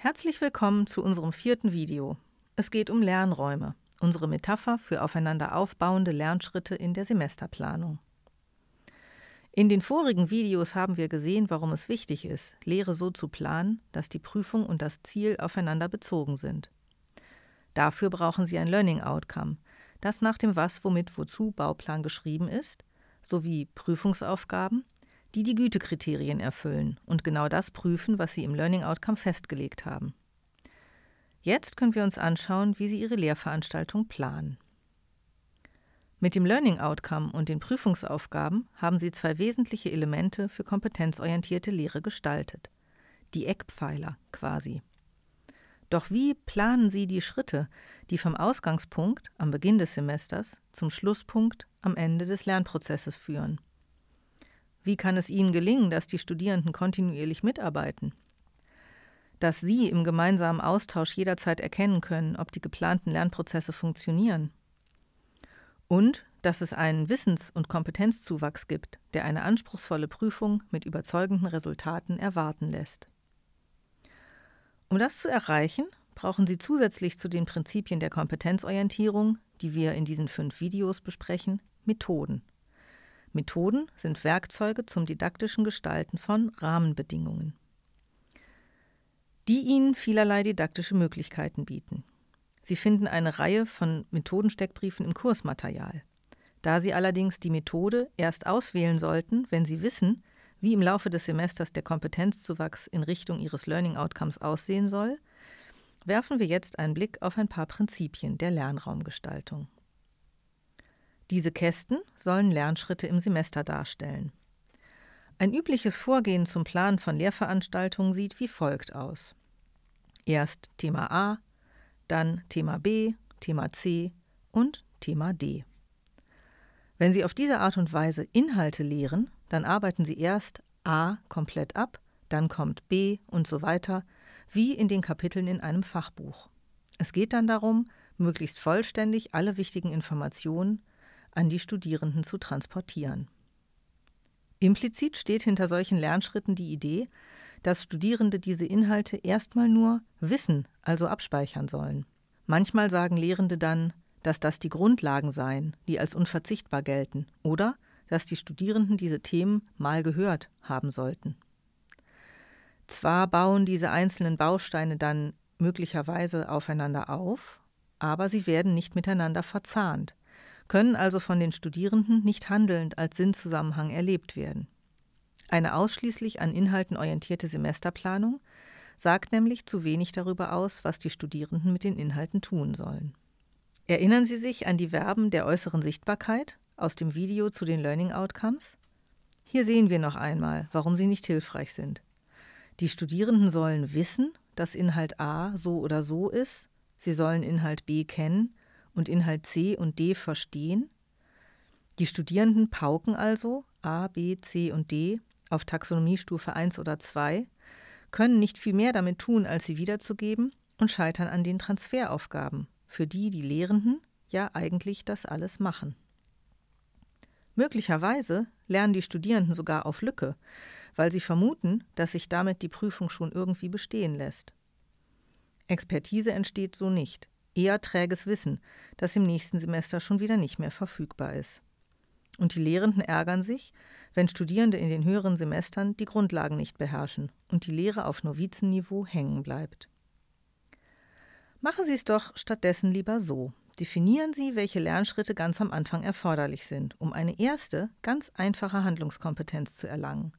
Herzlich willkommen zu unserem vierten Video. Es geht um Lernräume, unsere Metapher für aufeinander aufbauende Lernschritte in der Semesterplanung. In den vorigen Videos haben wir gesehen, warum es wichtig ist, Lehre so zu planen, dass die Prüfung und das Ziel aufeinander bezogen sind. Dafür brauchen Sie ein Learning Outcome, das nach dem Was, womit, wozu Bauplan geschrieben ist, sowie Prüfungsaufgaben, die die Gütekriterien erfüllen und genau das prüfen, was sie im Learning Outcome festgelegt haben. Jetzt können wir uns anschauen, wie sie ihre Lehrveranstaltung planen. Mit dem Learning Outcome und den Prüfungsaufgaben haben sie zwei wesentliche Elemente für kompetenzorientierte Lehre gestaltet. Die Eckpfeiler quasi. Doch wie planen Sie die Schritte, die vom Ausgangspunkt am Beginn des Semesters zum Schlusspunkt am Ende des Lernprozesses führen? Wie kann es ihnen gelingen, dass die Studierenden kontinuierlich mitarbeiten? Dass sie im gemeinsamen Austausch jederzeit erkennen können, ob die geplanten Lernprozesse funktionieren? Und dass es einen Wissens- und Kompetenzzuwachs gibt, der eine anspruchsvolle Prüfung mit überzeugenden Resultaten erwarten lässt. Um das zu erreichen, brauchen Sie zusätzlich zu den Prinzipien der Kompetenzorientierung, die wir in diesen fünf Videos besprechen, Methoden. Methoden sind Werkzeuge zum didaktischen Gestalten von Rahmenbedingungen, die Ihnen vielerlei didaktische Möglichkeiten bieten. Sie finden eine Reihe von Methodensteckbriefen im Kursmaterial. Da Sie allerdings die Methode erst auswählen sollten, wenn Sie wissen, wie im Laufe des Semesters der Kompetenzzuwachs in Richtung Ihres Learning Outcomes aussehen soll, werfen wir jetzt einen Blick auf ein paar Prinzipien der Lernraumgestaltung. Diese Kästen sollen Lernschritte im Semester darstellen. Ein übliches Vorgehen zum Planen von Lehrveranstaltungen sieht wie folgt aus. Erst Thema A, dann Thema B, Thema C und Thema D. Wenn Sie auf diese Art und Weise Inhalte lehren, dann arbeiten Sie erst A komplett ab, dann kommt B und so weiter, wie in den Kapiteln in einem Fachbuch. Es geht dann darum, möglichst vollständig alle wichtigen Informationen an die Studierenden zu transportieren. Implizit steht hinter solchen Lernschritten die Idee, dass Studierende diese Inhalte erstmal nur wissen, also abspeichern sollen. Manchmal sagen Lehrende dann, dass das die Grundlagen seien, die als unverzichtbar gelten, oder dass die Studierenden diese Themen mal gehört haben sollten. Zwar bauen diese einzelnen Bausteine dann möglicherweise aufeinander auf, aber sie werden nicht miteinander verzahnt, können also von den Studierenden nicht handelnd als Sinnzusammenhang erlebt werden. Eine ausschließlich an Inhalten orientierte Semesterplanung sagt nämlich zu wenig darüber aus, was die Studierenden mit den Inhalten tun sollen. Erinnern Sie sich an die Verben der äußeren Sichtbarkeit aus dem Video zu den Learning Outcomes? Hier sehen wir noch einmal, warum sie nicht hilfreich sind. Die Studierenden sollen wissen, dass Inhalt A so oder so ist, sie sollen Inhalt B kennen und Inhalt C und D verstehen. Die Studierenden pauken also A, B, C und D auf Taxonomiestufe 1 oder 2, können nicht viel mehr damit tun, als sie wiederzugeben und scheitern an den Transferaufgaben, für die die Lehrenden ja eigentlich das alles machen. Möglicherweise lernen die Studierenden sogar auf Lücke, weil sie vermuten, dass sich damit die Prüfung schon irgendwie bestehen lässt. Expertise entsteht so nicht eher träges Wissen, das im nächsten Semester schon wieder nicht mehr verfügbar ist. Und die Lehrenden ärgern sich, wenn Studierende in den höheren Semestern die Grundlagen nicht beherrschen und die Lehre auf Novizenniveau hängen bleibt. Machen Sie es doch stattdessen lieber so. Definieren Sie, welche Lernschritte ganz am Anfang erforderlich sind, um eine erste, ganz einfache Handlungskompetenz zu erlangen.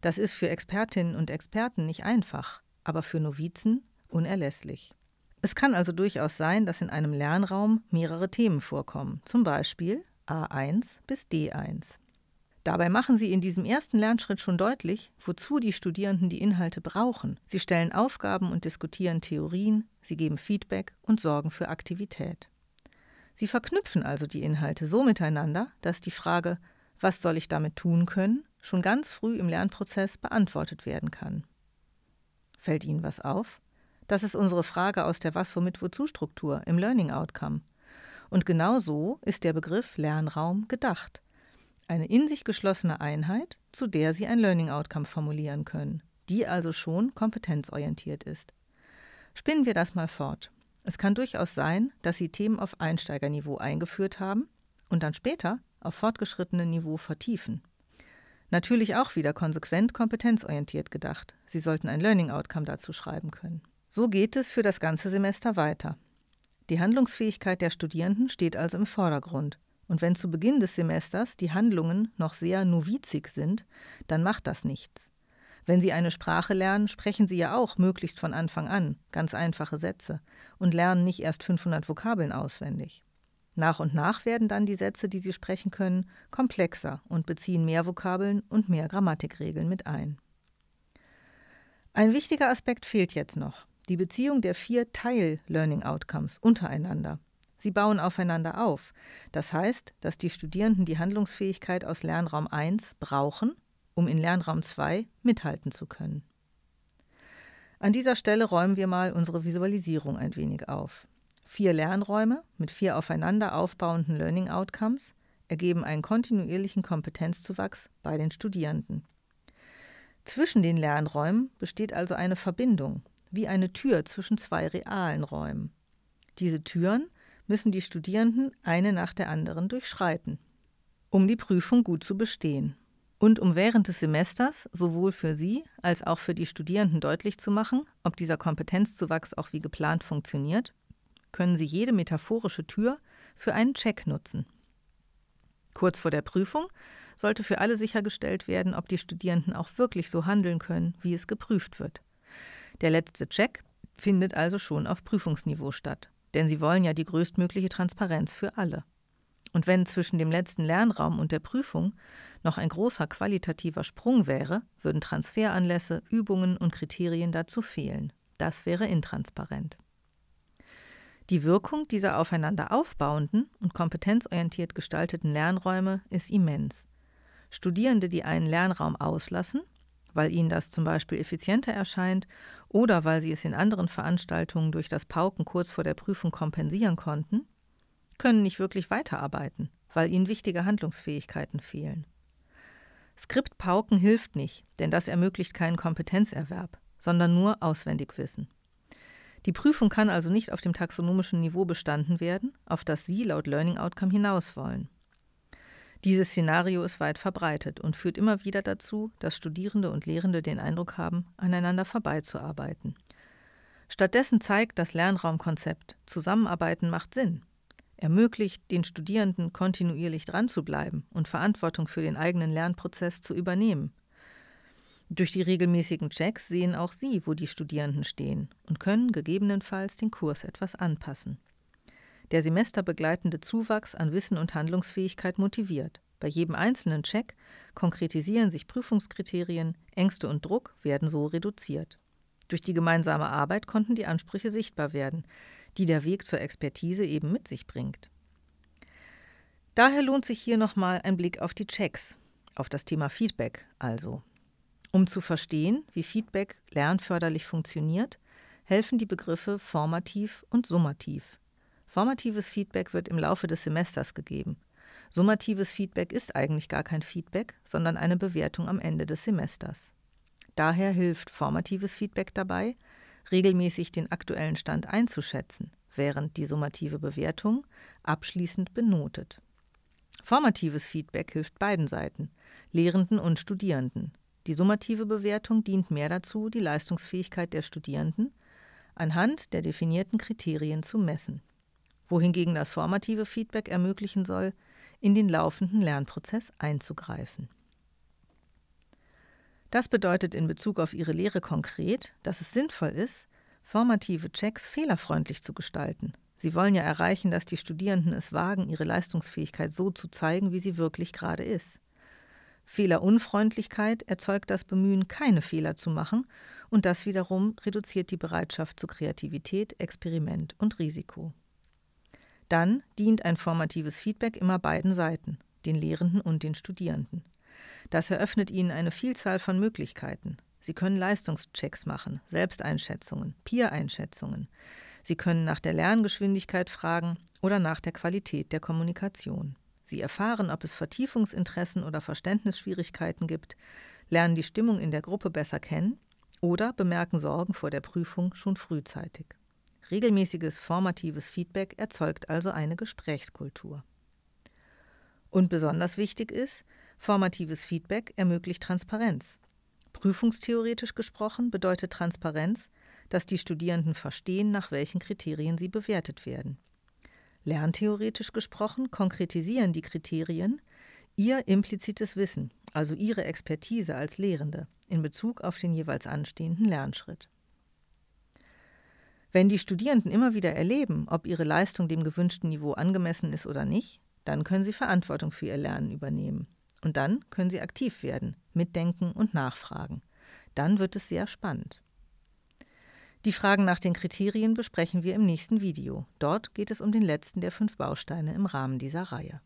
Das ist für Expertinnen und Experten nicht einfach, aber für Novizen unerlässlich. Es kann also durchaus sein, dass in einem Lernraum mehrere Themen vorkommen, zum Beispiel A1 bis D1. Dabei machen Sie in diesem ersten Lernschritt schon deutlich, wozu die Studierenden die Inhalte brauchen. Sie stellen Aufgaben und diskutieren Theorien, sie geben Feedback und sorgen für Aktivität. Sie verknüpfen also die Inhalte so miteinander, dass die Frage, was soll ich damit tun können, schon ganz früh im Lernprozess beantwortet werden kann. Fällt Ihnen was auf? Das ist unsere Frage aus der Was, womit, wozu Struktur im Learning Outcome. Und genau so ist der Begriff Lernraum gedacht. Eine in sich geschlossene Einheit, zu der Sie ein Learning Outcome formulieren können, die also schon kompetenzorientiert ist. Spinnen wir das mal fort. Es kann durchaus sein, dass Sie Themen auf Einsteigerniveau eingeführt haben und dann später auf fortgeschrittenem Niveau vertiefen. Natürlich auch wieder konsequent kompetenzorientiert gedacht. Sie sollten ein Learning Outcome dazu schreiben können. So geht es für das ganze Semester weiter. Die Handlungsfähigkeit der Studierenden steht also im Vordergrund. Und wenn zu Beginn des Semesters die Handlungen noch sehr novizig sind, dann macht das nichts. Wenn Sie eine Sprache lernen, sprechen Sie ja auch möglichst von Anfang an ganz einfache Sätze und lernen nicht erst 500 Vokabeln auswendig. Nach und nach werden dann die Sätze, die Sie sprechen können, komplexer und beziehen mehr Vokabeln und mehr Grammatikregeln mit ein. Ein wichtiger Aspekt fehlt jetzt noch, die Beziehung der vier Teil-Learning Outcomes untereinander. Sie bauen aufeinander auf. Das heißt, dass die Studierenden die Handlungsfähigkeit aus Lernraum 1 brauchen, um in Lernraum 2 mithalten zu können. An dieser Stelle räumen wir mal unsere Visualisierung ein wenig auf. Vier Lernräume mit vier aufeinander aufbauenden Learning Outcomes ergeben einen kontinuierlichen Kompetenzzuwachs bei den Studierenden. Zwischen den Lernräumen besteht also eine Verbindung, wie eine Tür zwischen zwei realen Räumen. Diese Türen müssen die Studierenden eine nach der anderen durchschreiten, um die Prüfung gut zu bestehen. Und um während des Semesters sowohl für Sie als auch für die Studierenden deutlich zu machen, ob dieser Kompetenzzuwachs auch wie geplant funktioniert, können Sie jede metaphorische Tür für einen Check nutzen. Kurz vor der Prüfung sollte für alle sichergestellt werden, ob die Studierenden auch wirklich so handeln können, wie es geprüft wird. Der letzte Check findet also schon auf Prüfungsniveau statt, denn Sie wollen ja die größtmögliche Transparenz für alle. Und wenn zwischen dem letzten Lernraum und der Prüfung noch ein großer qualitativer Sprung wäre, würden Transferanlässe, Übungen und Kriterien dazu fehlen. Das wäre intransparent. Die Wirkung dieser aufeinander aufbauenden und kompetenzorientiert gestalteten Lernräume ist immens. Studierende, die einen Lernraum auslassen, weil ihnen das zum Beispiel effizienter erscheint oder weil sie es in anderen Veranstaltungen durch das Pauken kurz vor der Prüfung kompensieren konnten, können nicht wirklich weiterarbeiten, weil ihnen wichtige Handlungsfähigkeiten fehlen. Skriptpauken hilft nicht, denn das ermöglicht keinen Kompetenzerwerb, sondern nur Auswendigwissen. Die Prüfung kann also nicht auf dem taxonomischen Niveau bestanden werden, auf das Sie laut Learning Outcome hinaus wollen. Dieses Szenario ist weit verbreitet und führt immer wieder dazu, dass Studierende und Lehrende den Eindruck haben, aneinander vorbeizuarbeiten. Stattdessen zeigt das Lernraumkonzept, Zusammenarbeiten macht Sinn ermöglicht den Studierenden kontinuierlich dran zu bleiben und Verantwortung für den eigenen Lernprozess zu übernehmen. Durch die regelmäßigen Checks sehen auch Sie, wo die Studierenden stehen und können gegebenenfalls den Kurs etwas anpassen. Der semesterbegleitende Zuwachs an Wissen und Handlungsfähigkeit motiviert. Bei jedem einzelnen Check konkretisieren sich Prüfungskriterien, Ängste und Druck werden so reduziert. Durch die gemeinsame Arbeit konnten die Ansprüche sichtbar werden, die der Weg zur Expertise eben mit sich bringt. Daher lohnt sich hier nochmal ein Blick auf die Checks, auf das Thema Feedback also. Um zu verstehen, wie Feedback lernförderlich funktioniert, helfen die Begriffe formativ und summativ. Formatives Feedback wird im Laufe des Semesters gegeben. Summatives Feedback ist eigentlich gar kein Feedback, sondern eine Bewertung am Ende des Semesters. Daher hilft formatives Feedback dabei, regelmäßig den aktuellen Stand einzuschätzen, während die summative Bewertung abschließend benotet. Formatives Feedback hilft beiden Seiten, Lehrenden und Studierenden. Die summative Bewertung dient mehr dazu, die Leistungsfähigkeit der Studierenden anhand der definierten Kriterien zu messen, wohingegen das formative Feedback ermöglichen soll, in den laufenden Lernprozess einzugreifen. Das bedeutet in Bezug auf Ihre Lehre konkret, dass es sinnvoll ist, formative Checks fehlerfreundlich zu gestalten. Sie wollen ja erreichen, dass die Studierenden es wagen, ihre Leistungsfähigkeit so zu zeigen, wie sie wirklich gerade ist. Fehlerunfreundlichkeit erzeugt das Bemühen, keine Fehler zu machen, und das wiederum reduziert die Bereitschaft zu Kreativität, Experiment und Risiko. Dann dient ein formatives Feedback immer beiden Seiten, den Lehrenden und den Studierenden. Das eröffnet ihnen eine Vielzahl von Möglichkeiten. Sie können Leistungschecks machen, Selbsteinschätzungen, Peer-Einschätzungen. Sie können nach der Lerngeschwindigkeit fragen oder nach der Qualität der Kommunikation. Sie erfahren, ob es Vertiefungsinteressen oder Verständnisschwierigkeiten gibt, lernen die Stimmung in der Gruppe besser kennen oder bemerken Sorgen vor der Prüfung schon frühzeitig. Regelmäßiges formatives Feedback erzeugt also eine Gesprächskultur. Und besonders wichtig ist, formatives Feedback ermöglicht Transparenz. Prüfungstheoretisch gesprochen bedeutet Transparenz, dass die Studierenden verstehen, nach welchen Kriterien sie bewertet werden. Lerntheoretisch gesprochen konkretisieren die Kriterien ihr implizites Wissen, also ihre Expertise als Lehrende, in Bezug auf den jeweils anstehenden Lernschritt. Wenn die Studierenden immer wieder erleben, ob ihre Leistung dem gewünschten Niveau angemessen ist oder nicht, dann können sie Verantwortung für ihr Lernen übernehmen. Und dann können sie aktiv werden, mitdenken und nachfragen. Dann wird es sehr spannend. Die Fragen nach den Kriterien besprechen wir im nächsten Video. Dort geht es um den letzten der fünf Bausteine im Rahmen dieser Reihe.